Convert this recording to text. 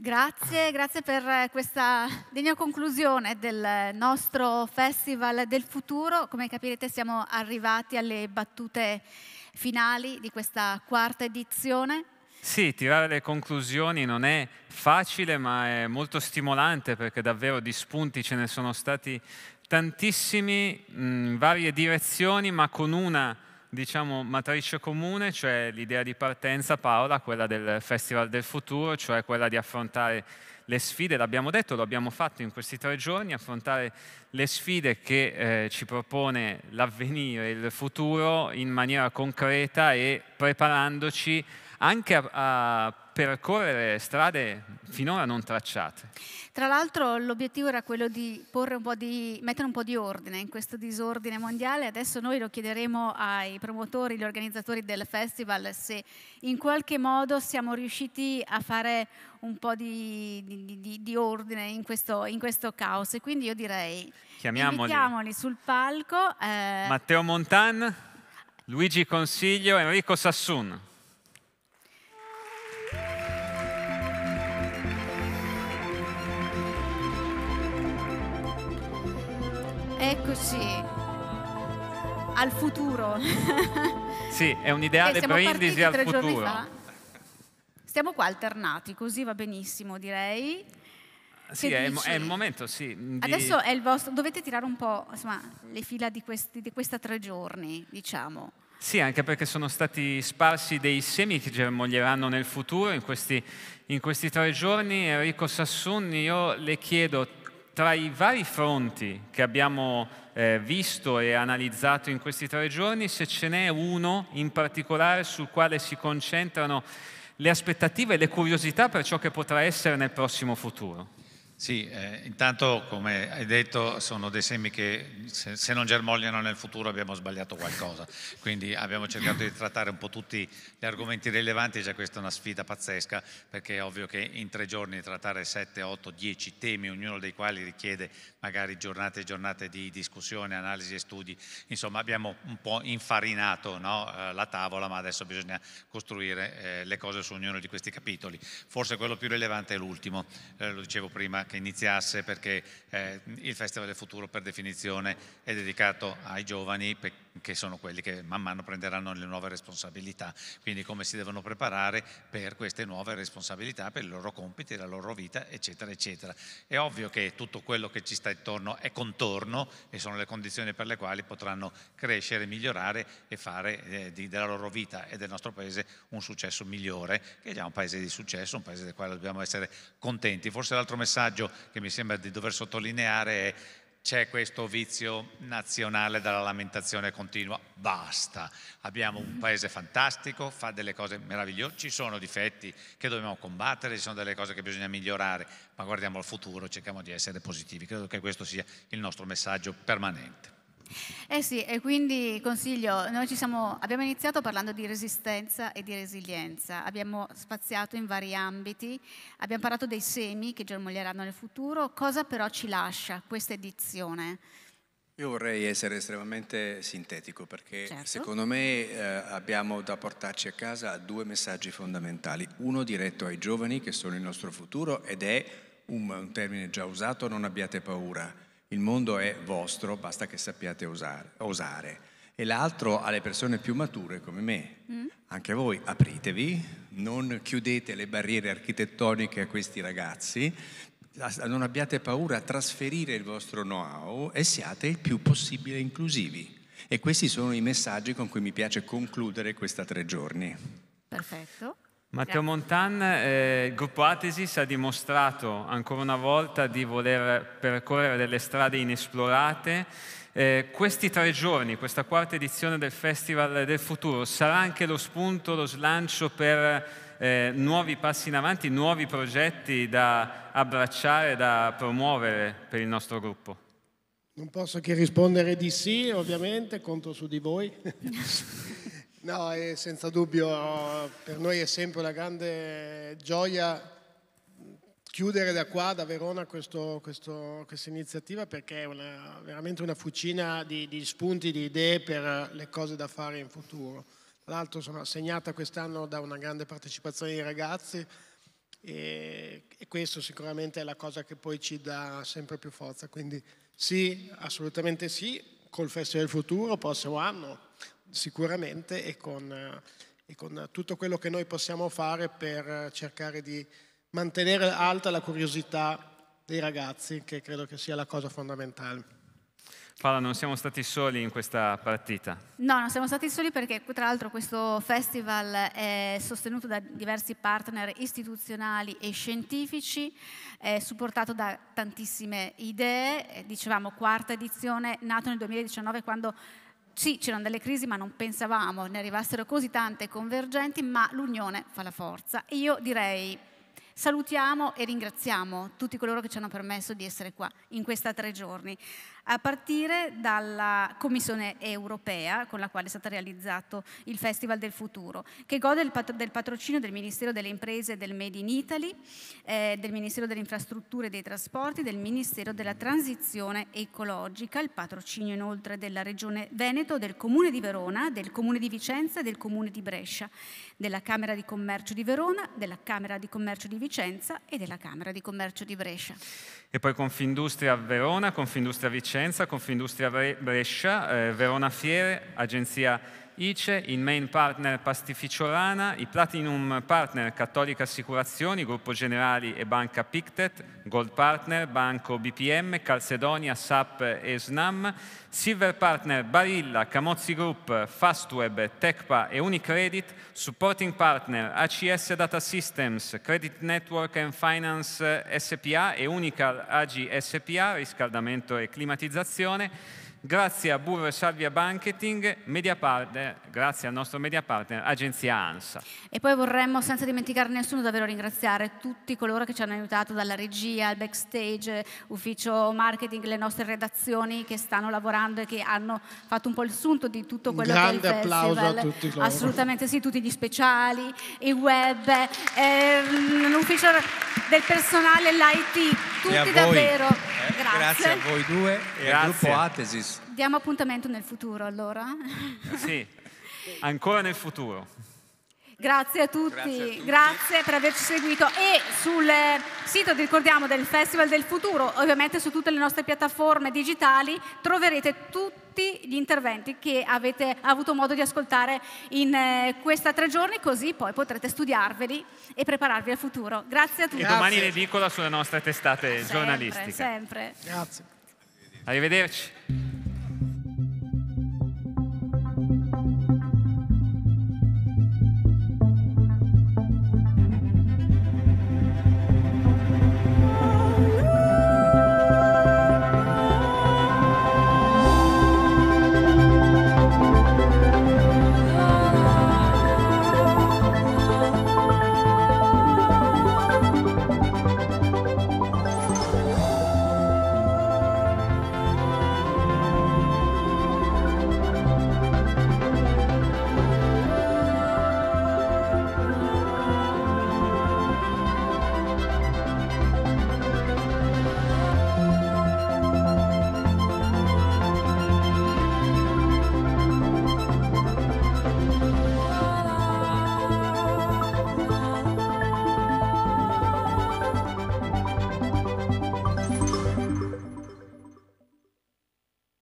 Grazie, grazie per questa degna conclusione del nostro Festival del Futuro. Come capirete siamo arrivati alle battute finali di questa quarta edizione. Sì, tirare le conclusioni non è facile, ma è molto stimolante perché davvero di spunti ce ne sono stati tantissimi, in varie direzioni, ma con una diciamo, matrice comune, cioè l'idea di partenza, Paola, quella del Festival del Futuro, cioè quella di affrontare le sfide, l'abbiamo detto, lo abbiamo fatto in questi tre giorni, affrontare le sfide che eh, ci propone l'avvenire, il futuro in maniera concreta e preparandoci anche a, a percorrere strade finora non tracciate. Tra l'altro l'obiettivo era quello di, un di, mettere un po' di ordine in questo disordine mondiale, adesso noi lo chiederemo ai promotori, gli organizzatori del festival se in qualche modo siamo riusciti a fare un po' di, di, di ordine in questo, in questo, caos e quindi io direi Chiamiamoli. invitiamoli sul palco. Eh... Matteo Montan, Luigi Consiglio, Enrico Sassun. Eccoci al futuro. Sì, è un ideale brindisi al futuro. Stiamo qua alternati, così va benissimo, direi. Sì, è, è, il momento, sì. Di... Adesso è il vostro, dovete tirare un po' insomma, le fila di questi, di questa tre giorni, diciamo. Sì, anche perché sono stati sparsi dei semi che germoglieranno nel futuro in questi, in questi tre giorni. Enrico Sassun, io le chiedo tra i vari fronti che abbiamo eh, visto e analizzato in questi tre giorni, se ce n'è uno in particolare sul quale si concentrano le aspettative e le curiosità per ciò che potrà essere nel prossimo futuro. Sì, eh, intanto come hai detto sono dei semi che se, se, non germogliano nel futuro abbiamo sbagliato qualcosa, quindi abbiamo cercato di trattare un po' tutti gli argomenti rilevanti, già questa è una sfida pazzesca perché è ovvio che in tre giorni trattare 7, 8, 10 temi, ognuno dei quali richiede magari giornate e giornate di discussione, analisi e studi, insomma abbiamo un po' infarinato no, eh, la tavola ma adesso bisogna costruire eh, le cose su ognuno di questi capitoli. Forse quello più rilevante è l'ultimo, eh, lo dicevo prima che iniziasse perché eh, il Festival del Futuro per definizione è dedicato ai giovani che sono quelli che man mano prenderanno le nuove responsabilità, quindi come si devono preparare per queste nuove responsabilità, per i loro compiti, la loro vita, eccetera, eccetera. È ovvio che tutto quello che ci sta intorno è contorno e sono le condizioni per le quali potranno crescere, migliorare e fare eh, di, della loro vita e del nostro paese un successo migliore, che è già un paese di successo, un paese del quale dobbiamo essere contenti. Forse l'altro messaggio che mi sembra di dover sottolineare è c'è questo vizio nazionale della lamentazione continua, basta, abbiamo un paese fantastico, fa delle cose meravigliose, ci sono difetti che dobbiamo combattere, ci sono delle cose che bisogna migliorare, ma guardiamo al futuro, cerchiamo di essere positivi, credo che questo sia il nostro messaggio permanente. Eh sì, e quindi consiglio, noi siamo, abbiamo iniziato parlando di resistenza e di resilienza, abbiamo spaziato in vari ambiti, abbiamo parlato dei semi che germoglieranno nel futuro, cosa però ci lascia questa edizione? Io vorrei essere estremamente sintetico perché certo. secondo me eh, abbiamo da portarci a casa due messaggi fondamentali. Uno diretto ai giovani che sono il nostro futuro ed è un, un termine già usato, non abbiate paura il mondo è vostro, basta che sappiate usare. osare. E l'altro alle persone più mature come me. Mm. Anche voi apritevi, non chiudete le barriere architettoniche a questi ragazzi, non abbiate paura a trasferire il vostro know-how e siate il più possibile inclusivi. E questi sono i messaggi con cui mi piace concludere questa tre giorni. Perfetto. Matteo Montan, eh, il gruppo Atesis ha dimostrato ancora una volta di voler percorrere delle strade inesplorate. Eh, questi tre giorni, questa quarta edizione del Festival del Futuro, sarà anche lo spunto, lo slancio per eh, nuovi passi in avanti, nuovi progetti da abbracciare, da promuovere per il nostro gruppo? Non posso che rispondere di sì, ovviamente, conto su di voi. No, senza dubbio per noi è sempre una grande gioia chiudere da qua, da Verona, questo, questo, questa iniziativa perché è una, veramente una fucina di, di, spunti, di idee per le cose da fare in futuro. Tra l'altro sono segnata quest'anno da una grande partecipazione dei ragazzi e, e questo sicuramente è la cosa che poi ci dà sempre più forza. Quindi sì, assolutamente sì, col Festival del Futuro, prossimo anno sicuramente e con, e con tutto quello che noi possiamo fare per cercare di mantenere alta la curiosità dei ragazzi, che credo che sia la cosa fondamentale. Paola, non siamo stati soli in questa partita. No, non siamo stati soli perché tra l'altro questo festival è sostenuto da diversi partner istituzionali e scientifici, è supportato da tantissime idee, dicevamo quarta edizione, nato nel 2019 quando sì, c'erano delle crisi, ma non pensavamo ne arrivassero così tante convergenti, ma l'unione fa la forza. Io direi salutiamo e ringraziamo tutti coloro che ci hanno permesso di essere qua in questi tre giorni a partire dalla Commissione europea con la quale è stato realizzato il Festival del Futuro, che gode del, pat- del patrocinio del Ministero delle Imprese e del Made in Italy, eh, del Ministero delle Infrastrutture e dei Trasporti, del Ministero della Transizione Ecologica, il patrocinio inoltre della Regione Veneto, del Comune di Verona, del Comune di Vicenza e del Comune di Brescia, della Camera di Commercio di Verona, della Camera di Commercio di Vicenza e della Camera di Commercio di Brescia. E poi Confindustria Verona, Confindustria Vicenza, Confindustria Brescia, eh, Verona Fiere, Agenzia ICE, il main partner Pastificiolana, i platinum partner Cattolica Assicurazioni, Gruppo Generali e Banca Pictet, gold partner Banco BPM, Calcedonia, SAP e SNAM, silver partner Barilla, Camozzi Group, Fastweb, Tecpa e Unicredit, supporting partner ACS Data Systems, Credit Network and Finance SPA e Unical AG SPA, riscaldamento e climatizzazione, grazie a Burro Salvia Banketing, media partner, grazie al nostro media partner, agenzia ANSA. E poi vorremmo, senza dimenticare nessuno, davvero ringraziare tutti coloro che ci hanno aiutato dalla regia, al backstage, ufficio marketing, le nostre redazioni che stanno lavorando e che hanno fatto un po' il sunto di tutto quello Grande che è il applauso festival. a tutti loro. Assolutamente sì, tutti gli speciali, il web, eh, l'ufficio del personale, l'IT, tutti E davvero. Grazie. Grazie a voi due e al Grazie. gruppo Atesis. Diamo appuntamento nel futuro allora. Sì, ancora nel futuro. Grazie a tutti, Grazie a tutti. grazie per averci seguito e sul eh, sito, vi ricordiamo, del Festival del Futuro, ovviamente su tutte le nostre piattaforme digitali, troverete tutti gli interventi che avete avuto modo di ascoltare in eh, questi tre giorni, così poi potrete studiarveli e prepararvi al futuro. Grazie a tutti. E domani in edicola sulle nostre testate Sempre, giornalistiche. sempre. Grazie. Arrivederci.